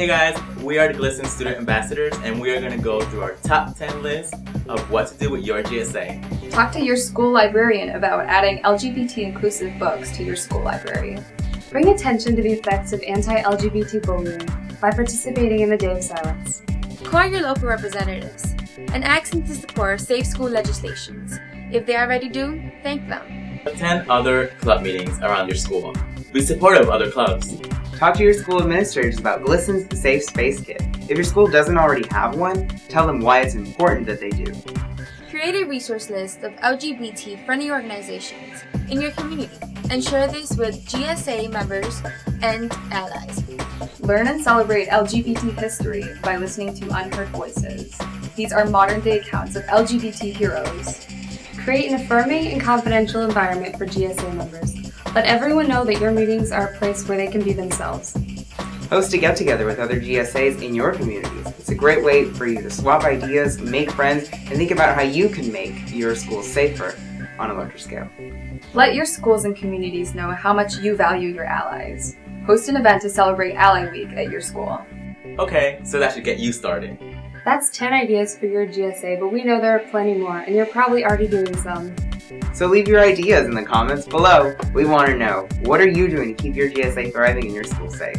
Hey guys, we are the GLSEN Student Ambassadors and we are going to go through our top 10 list of what to do with your GSA. Talk to your school librarian about adding LGBT inclusive books to your school library. Bring attention to the effects of anti-LGBT bullying by participating in the Day of Silence. Call your local representatives and ask them to support safe school legislations. If they already do, thank them. Attend other club meetings around your school. Be supportive of other clubs. Talk to your school administrators about GLSEN's Safe Space Kit. If your school doesn't already have one, tell them why it's important that they do. Create a resource list of LGBT-friendly organizations in your community and share this with GSA members and allies. Learn and celebrate LGBT history by listening to Unheard Voices. These are modern day accounts of LGBT heroes. Create an affirming and confidential environment for GSA members. Let everyone know that your meetings are a place where they can be themselves. Host a get-together with other GSAs in your communities. It's a great way for you to swap ideas, make friends, and think about how you can make your school safer on a larger scale. Let your schools and communities know how much you value your allies. Host an event to celebrate Ally Week at your school. Okay, so that should get you started. That's 10 ideas for your GSA, but we know there are plenty more, and you're probably already doing some. So leave your ideas in the comments below. We want to know, what are you doing to keep your GSA thriving and your school safe?